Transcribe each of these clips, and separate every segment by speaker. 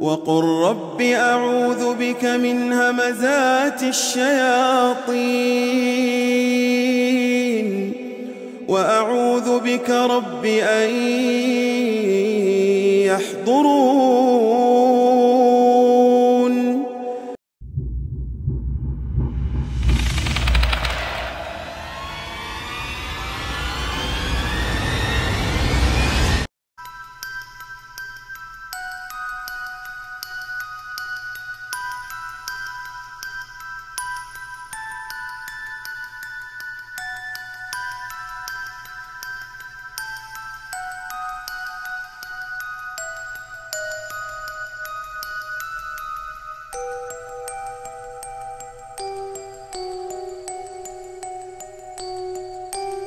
Speaker 1: وقل رب أعوذ بك من همزات الشياطين وأعوذ بك رب أن يحضرون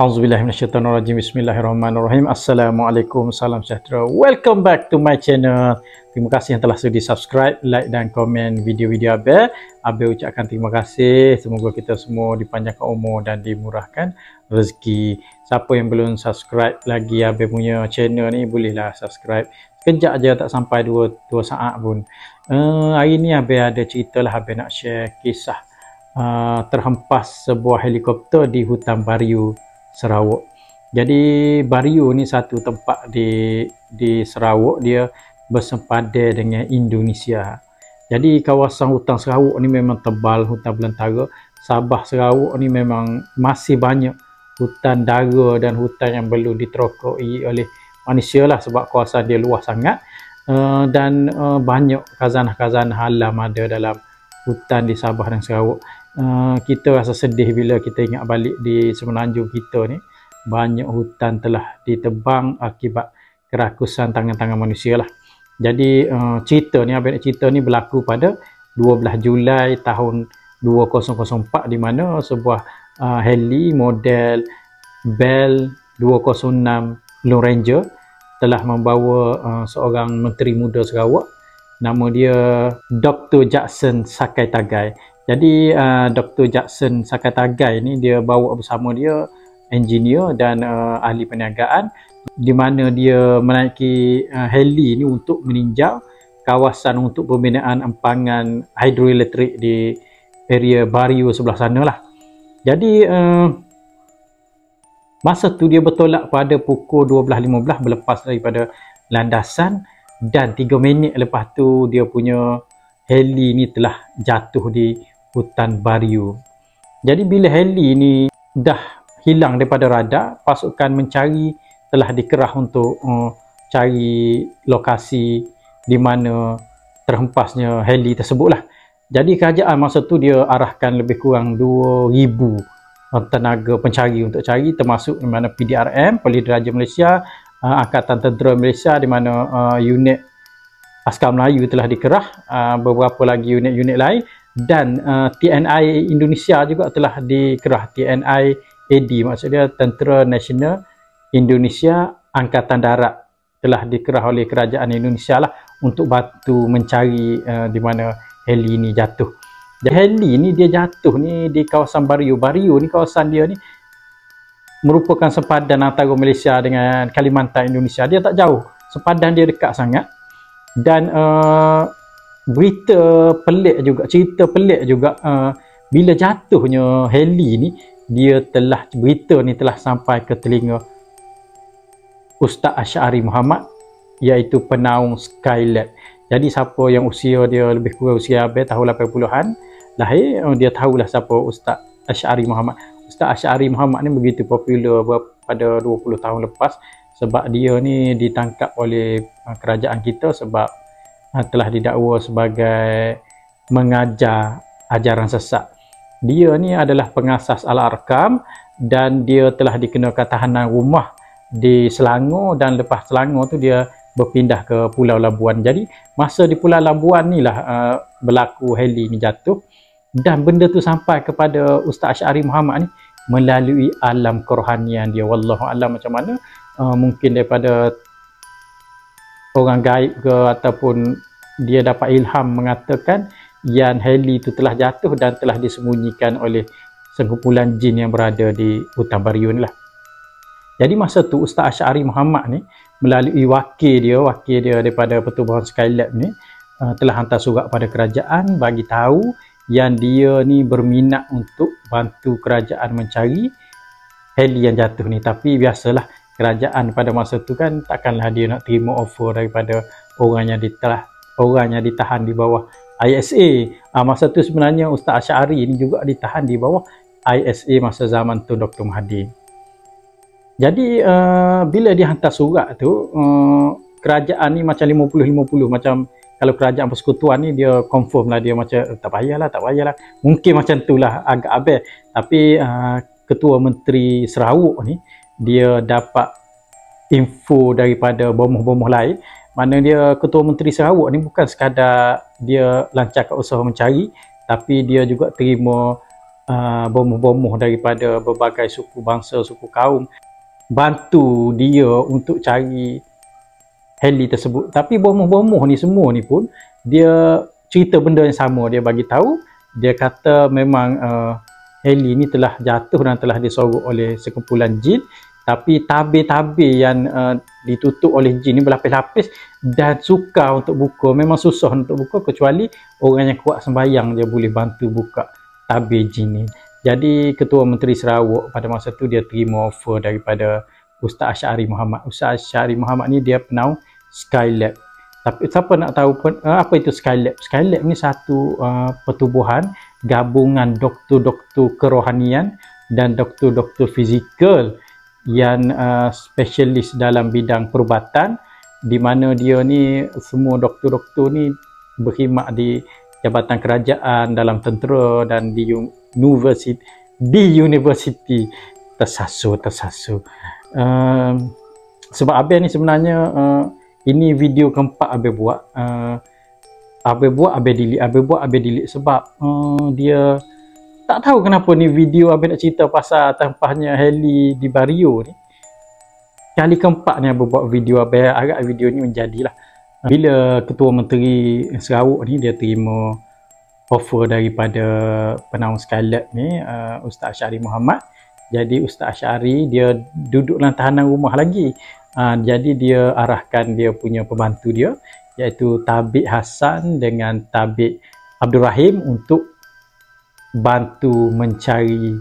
Speaker 2: Auzubillahiminasyaitanirrajim Bismillahirrahmanirrahim. Assalamualaikum. Salam sejahtera. Welcome back to my channel. Terima kasih yang telah sudi subscribe Like dan komen video-video Abel. Abel ucapkan terima kasih. Semoga kita semua dipanjangkan umur Dan dimurahkan rezeki. Siapa yang belum subscribe lagi Abel punya channel ni Bolehlah subscribe. Sekejap aja tak sampai 2, 2 saat pun. Uh, Hari ni Abel ada cerita lah Abel nak share kisah uh, Terhempas sebuah helikopter di hutan Bariu Sarawak. Jadi Bariu ni satu tempat di di Sarawak dia bersempadan dengan Indonesia. Jadi kawasan hutan Sarawak ni memang tebal hutan belantara. Sabah Sarawak ni memang masih banyak hutan dara dan hutan yang belum diterokoi oleh manusia lah sebab kawasan dia luas sangat uh, dan uh, banyak khazanah-khazanah alam ada dalam hutan di Sabah dan Sarawak. Uh, kita rasa sedih bila kita ingat balik di semenanjung kita ni banyak hutan telah ditebang akibat kerakusan tangan-tangan manusia lah jadi uh, cerita ni apa cerita ni berlaku pada 12 Julai tahun 2004 di mana sebuah uh, heli model Bell 206 Lone Ranger telah membawa uh, seorang menteri muda Sarawak nama dia Dr. Jackson Sakai Tagai jadi uh, Dr. Jackson Sakatagai ni dia bawa bersama dia engineer dan uh, ahli perniagaan di mana dia menaiki uh, heli ni untuk meninjau kawasan untuk pembinaan empangan hidroelektrik di area Bariu sebelah sana lah. Jadi uh, masa tu dia bertolak pada pukul 12.15 berlepas daripada landasan dan 3 minit lepas tu dia punya heli ni telah jatuh di hutan Bariu. Jadi bila heli ini dah hilang daripada radar, pasukan mencari telah dikerah untuk uh, cari lokasi di mana terhempasnya heli tersebutlah. Jadi kerajaan masa tu dia arahkan lebih kurang 2000 uh, tenaga pencari untuk cari termasuk di mana PDRM, Polis Diraja Malaysia, uh, Angkatan Tentera Malaysia di mana uh, unit Askar Melayu telah dikerah, uh, beberapa lagi unit-unit lain dan uh, TNI Indonesia juga telah dikerah TNI AD maksudnya Tentera Nasional Indonesia Angkatan Darat telah dikerah oleh kerajaan Indonesia lah untuk bantu mencari uh, di mana heli ini jatuh. Dan heli ini dia jatuh ni di kawasan Bariu. Bariu ni kawasan dia ni merupakan sepadan antara Malaysia dengan Kalimantan Indonesia. Dia tak jauh. Sepadan dia dekat sangat. Dan uh, berita pelik juga cerita pelik juga uh, bila jatuhnya heli ni dia telah berita ni telah sampai ke telinga Ustaz Asy'ari Muhammad iaitu penaung Skylab jadi siapa yang usia dia lebih kurang usia abad tahun 80-an lahir uh, dia tahulah siapa Ustaz Asy'ari Muhammad Ustaz Asy'ari Muhammad ni begitu popular pada 20 tahun lepas sebab dia ni ditangkap oleh uh, kerajaan kita sebab Ah, telah didakwa sebagai mengajar ajaran sesat. Dia ni adalah pengasas Al-Arkam dan dia telah dikenakan tahanan rumah di Selangor dan lepas Selangor tu dia berpindah ke Pulau Labuan. Jadi masa di Pulau Labuan ni lah uh, berlaku heli ni jatuh dan benda tu sampai kepada Ustaz Asyari Muhammad ni melalui alam kerohanian dia. Wallahu alam macam mana uh, mungkin daripada orang gaib ke ataupun dia dapat ilham mengatakan yang heli itu telah jatuh dan telah disembunyikan oleh sekumpulan jin yang berada di hutan Bariun lah. Jadi masa tu Ustaz Asy'ari Muhammad ni melalui wakil dia, wakil dia daripada pertubuhan Skylab ni uh, telah hantar surat pada kerajaan bagi tahu yang dia ni berminat untuk bantu kerajaan mencari heli yang jatuh ni tapi biasalah kerajaan pada masa tu kan takkanlah dia nak terima offer daripada orang yang ditelah orang yang ditahan di bawah ISA. Uh, masa tu sebenarnya Ustaz Asyari ini juga ditahan di bawah ISA masa zaman tu Dr. Mahathir. Jadi uh, bila dia hantar surat tu uh, kerajaan ni macam 50-50 macam kalau kerajaan persekutuan ni dia confirm lah dia macam tak payahlah tak payahlah. Mungkin macam tu lah agak abel tapi uh, ketua menteri Sarawak ni dia dapat info daripada bomoh-bomoh lain. Mana dia ketua menteri Sarawak ni bukan sekadar dia lancarkan usaha mencari tapi dia juga terima uh, bomoh-bomoh daripada berbagai suku bangsa suku kaum. Bantu dia untuk cari heli tersebut. Tapi bomoh-bomoh ni semua ni pun dia cerita benda yang sama. Dia bagi tahu dia kata memang uh, heli ni telah jatuh dan telah disorok oleh sekumpulan jin. Tapi tabir-tabir yang uh, ditutup oleh jin ni berlapis-lapis dan sukar untuk buka. Memang susah untuk buka kecuali orang yang kuat sembahyang dia boleh bantu buka tabir jin ni. Jadi Ketua Menteri Sarawak pada masa tu dia terima offer daripada Ustaz Asyari Muhammad. Ustaz Asyari Muhammad ni dia penaung Skylab. Tapi siapa nak tahu pun, uh, apa itu Skylab? Skylab ni satu uh, pertubuhan gabungan doktor-doktor kerohanian dan doktor-doktor fizikal yang uh, spesialis dalam bidang perubatan di mana dia ni semua doktor-doktor ni berkhidmat di jabatan kerajaan dalam tentera dan di university di university tersasu tersasu uh, sebab Abel ni sebenarnya uh, ini video keempat Abel buat. Uh, Abel buat Abel delete. Abel buat Abel delete. Sebab uh, dia tak tahu kenapa ni video Abel nak cerita pasal tempahnya heli di Bario ni. Kali keempat ni Abel buat video Abel. Agak video ni menjadilah. Bila Ketua Menteri Sarawak ni dia terima offer daripada penaung Skylab ni uh, Ustaz Asyari Muhammad. Jadi Ustaz Asyari dia duduk dalam tahanan rumah lagi uh, jadi dia arahkan dia punya pembantu dia iaitu Tabik Hasan dengan Tabik Abdul Rahim untuk bantu mencari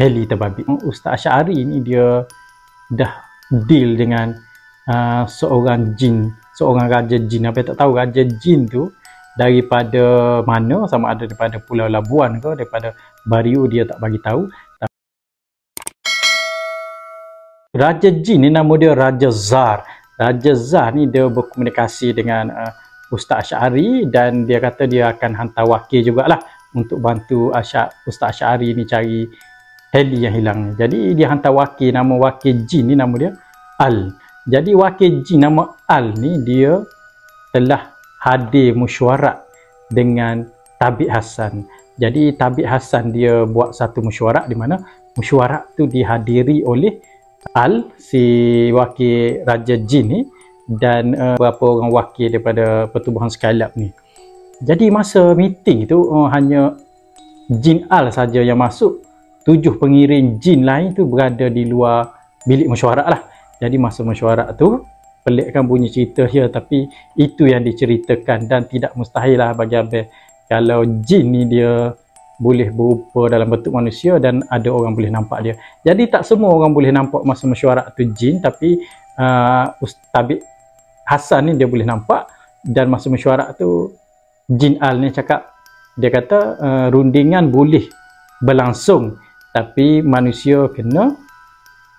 Speaker 2: heli terbabit Ustaz Asyari ni dia dah deal dengan uh, seorang jin seorang raja jin. Apa tak tahu raja jin tu daripada mana sama ada daripada Pulau Labuan ke daripada Bariu dia tak bagi tahu Raja Jin ni nama dia Raja Zar Raja Zar ni dia berkomunikasi dengan uh, Ustaz Asyari dan dia kata dia akan hantar wakil jugalah untuk bantu Asya, Ustaz Asyari ni cari heli yang hilang. Jadi dia hantar wakil nama wakil Jin ni nama dia Al. Jadi wakil Jin nama Al ni dia telah hadir mesyuarat dengan Tabik Hasan. Jadi Tabik Hasan dia buat satu mesyuarat di mana mesyuarat tu dihadiri oleh Al si wakil Raja Jin ni dan uh, beberapa orang wakil daripada pertubuhan Skylab ni. Jadi masa meeting tu uh, hanya Jin Al saja yang masuk. Tujuh pengiring jin lain tu berada di luar bilik mesyuarat lah. Jadi masa mesyuarat tu pelik kan bunyi cerita dia tapi itu yang diceritakan dan tidak mustahil lah bagi Abel kalau jin ni dia boleh berupa dalam bentuk manusia dan ada orang boleh nampak dia. Jadi tak semua orang boleh nampak masa mesyuarat tu jin tapi uh, Ustaz Hasan ni dia boleh nampak dan masa mesyuarat tu jin Al ni cakap dia kata uh, rundingan boleh berlangsung tapi manusia kena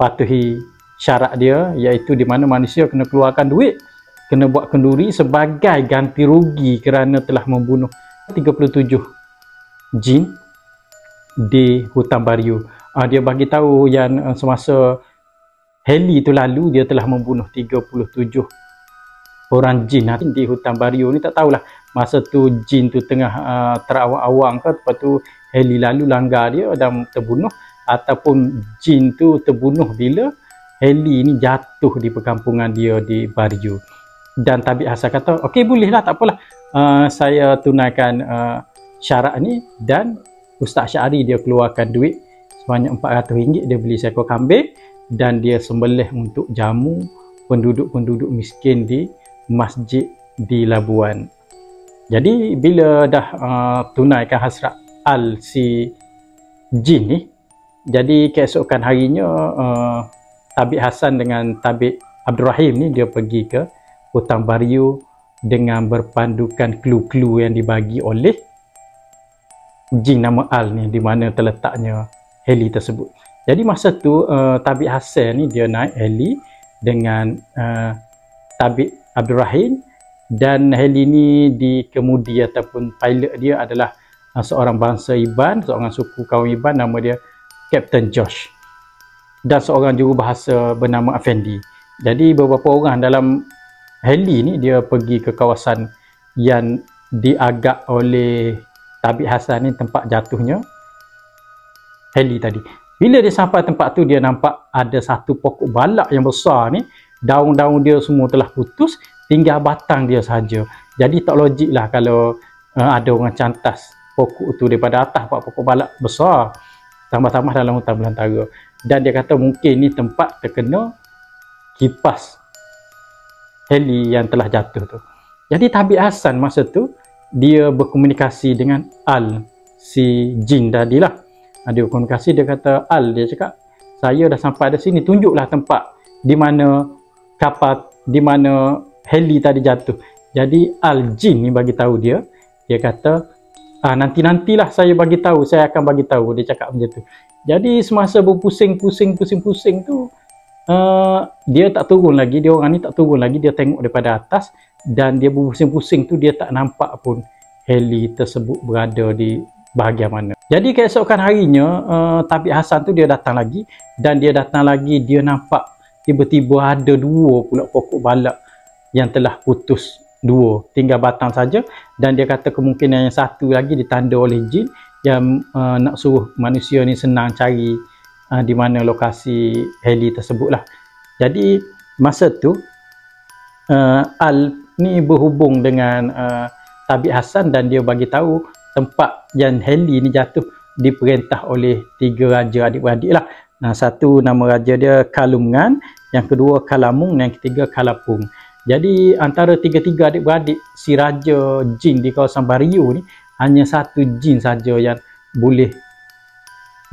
Speaker 2: patuhi syarat dia iaitu di mana manusia kena keluarkan duit kena buat kenduri sebagai ganti rugi kerana telah membunuh 37 jin di hutan Bariu. Uh, dia bagi tahu yang uh, semasa heli itu lalu dia telah membunuh 37 orang jin. Uh, di hutan Bariu ni tak tahulah. Masa tu jin tu tengah uh, terawang-awang ke lepas tu heli lalu langgar dia dan terbunuh. Ataupun jin tu terbunuh bila heli ni jatuh di perkampungan dia di Bariu. Dan Tabik Hasan kata okey bolehlah tak apalah. Uh, saya tunaikan uh, syarat ni dan Ustaz Syari dia keluarkan duit sebanyak RM400 dia beli seekor kambing dan dia sembelih untuk jamu penduduk-penduduk miskin di Masjid di Labuan. Jadi bila dah uh, tunaikan hasrat Al si jin ni, jadi keesokan harinya uh, Tabik Hasan dengan Tabik Abdul Rahim ni dia pergi ke hutang Bariu dengan berpandukan klu-klu yang dibagi oleh jin nama Al ni di mana terletaknya heli tersebut. Jadi masa tu uh, Tabik Hasan ni dia naik heli dengan uh, Tabik Abdul Rahim dan heli ni dikemudi ataupun pilot dia adalah uh, seorang bangsa Iban, seorang suku kaum Iban nama dia Captain Josh dan seorang jurubahasa bernama Afendi. Jadi beberapa orang dalam heli ni dia pergi ke kawasan yang diagak oleh Tabik Hasan ni tempat jatuhnya heli tadi. Bila dia sampai tempat tu dia nampak ada satu pokok balak yang besar ni daun-daun dia semua telah putus tinggal batang dia saja. Jadi tak logik lah kalau uh, ada orang cantas pokok tu daripada atas pak pokok balak besar tambah-tambah dalam hutan belantara dan dia kata mungkin ni tempat terkena kipas heli yang telah jatuh tu. Jadi Tabik Hasan masa tu dia berkomunikasi dengan Al si jin tadi lah. Dia berkomunikasi dia kata Al dia cakap saya dah sampai di sini tunjuklah tempat di mana kapal di mana heli tadi jatuh. Jadi Al jin ni bagi tahu dia dia kata ah, nanti-nantilah saya bagi tahu saya akan bagi tahu dia cakap macam tu. Jadi semasa berpusing-pusing pusing-pusing tu Uh, dia tak turun lagi, dia orang ni tak turun lagi, dia tengok daripada atas dan dia berpusing-pusing tu dia tak nampak pun heli tersebut berada di bahagian mana. Jadi keesokan harinya, uh, Tabik Hasan tu dia datang lagi dan dia datang lagi dia nampak tiba-tiba ada dua pula pokok balak yang telah putus dua, tinggal batang saja dan dia kata kemungkinan yang satu lagi ditanda oleh jin yang uh, nak suruh manusia ni senang cari uh, di mana lokasi heli tersebut lah. Jadi masa tu uh, Al ni berhubung dengan uh, Tabik Hasan dan dia bagi tahu tempat yang heli ni jatuh diperintah oleh tiga raja adik-beradik lah. Nah, satu nama raja dia Kalungan, yang kedua Kalamung dan yang ketiga Kalapung. Jadi antara tiga-tiga adik-beradik si raja jin di kawasan Bariu ni hanya satu jin saja yang boleh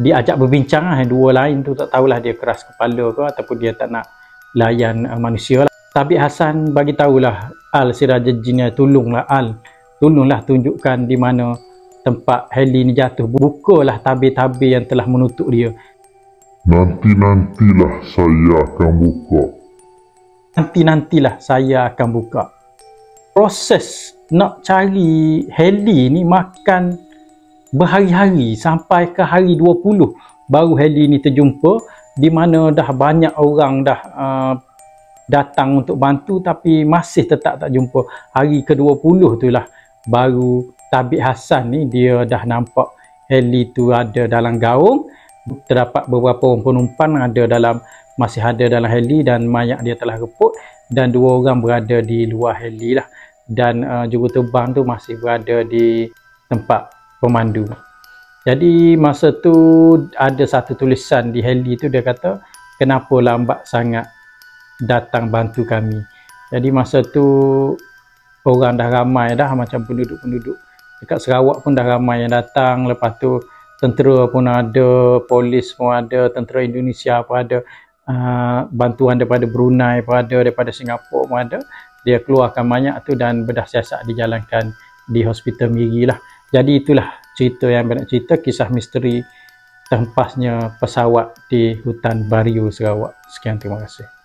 Speaker 2: diajak berbincang lah dua lain tu tak tahulah dia keras kepala ke ataupun dia tak nak layan uh, manusia lah Tabik Hasan bagi tahulah Al Siraja Jinnya tolonglah Al. Tolonglah tunjukkan di mana tempat heli ni jatuh. Bukalah tabir-tabir yang telah menutup dia.
Speaker 3: Nanti-nantilah saya akan buka.
Speaker 2: Nanti-nantilah saya akan buka. Proses nak cari heli ni makan berhari-hari sampai ke hari 20 baru heli ni terjumpa di mana dah banyak orang dah uh, datang untuk bantu tapi masih tetap tak jumpa. Hari ke-20 tu lah baru Tabik Hasan ni dia dah nampak heli tu ada dalam gaung. Terdapat beberapa orang penumpang ada dalam masih ada dalam heli dan mayat dia telah reput dan dua orang berada di luar heli lah. Dan uh, juruterbang tu masih berada di tempat pemandu. Jadi masa tu ada satu tulisan di heli tu dia kata kenapa lambat sangat datang bantu kami. Jadi masa tu orang dah ramai dah macam penduduk-penduduk dekat Sarawak pun dah ramai yang datang lepas tu tentera pun ada, polis pun ada, tentera Indonesia pun ada, uh, bantuan daripada Brunei pun ada, daripada Singapura pun ada. Dia keluarkan banyak tu dan bedah siasat dijalankan di hospital Miri lah. Jadi itulah cerita yang banyak cerita kisah misteri tempasnya pesawat di hutan Bariu Sarawak. Sekian terima kasih.